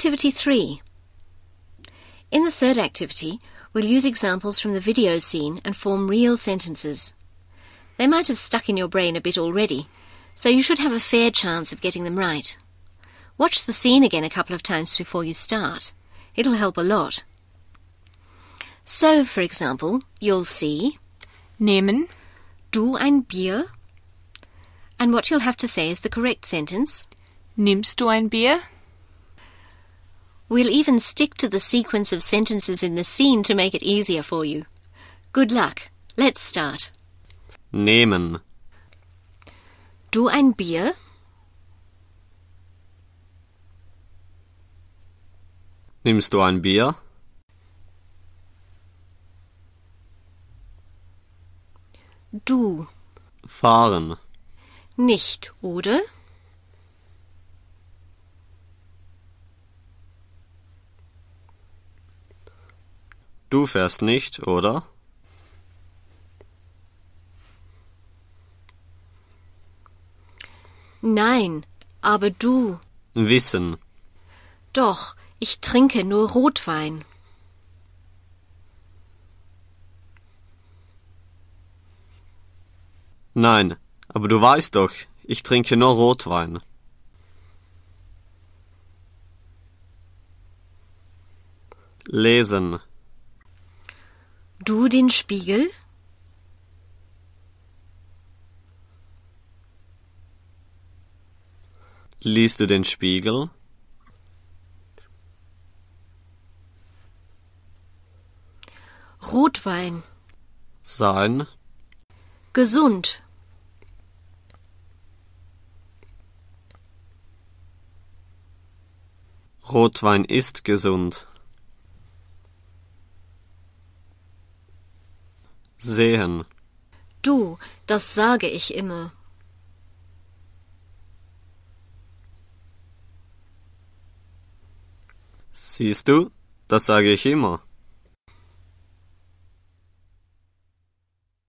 Activity 3. In the third activity, we'll use examples from the video scene and form real sentences. They might have stuck in your brain a bit already, so you should have a fair chance of getting them right. Watch the scene again a couple of times before you start. It'll help a lot. So, for example, you'll see Nehmen. du ein Bier, and what you'll have to say is the correct sentence. Nimmst du ein Bier? We'll even stick to the sequence of sentences in the scene to make it easier for you. Good luck. Let's start. Nehmen. Du ein Bier? Nimmst du ein Bier? Du Fahren. nicht, oder? Du fährst nicht, oder? Nein, aber du. Wissen. Doch, ich trinke nur Rotwein. Nein, aber du weißt doch, ich trinke nur Rotwein. Lesen. Du den Spiegel? Liest du den Spiegel? Rotwein. Sein. Gesund. Rotwein ist gesund. Sehen. Du, das sage ich immer. Siehst du? Das sage ich immer.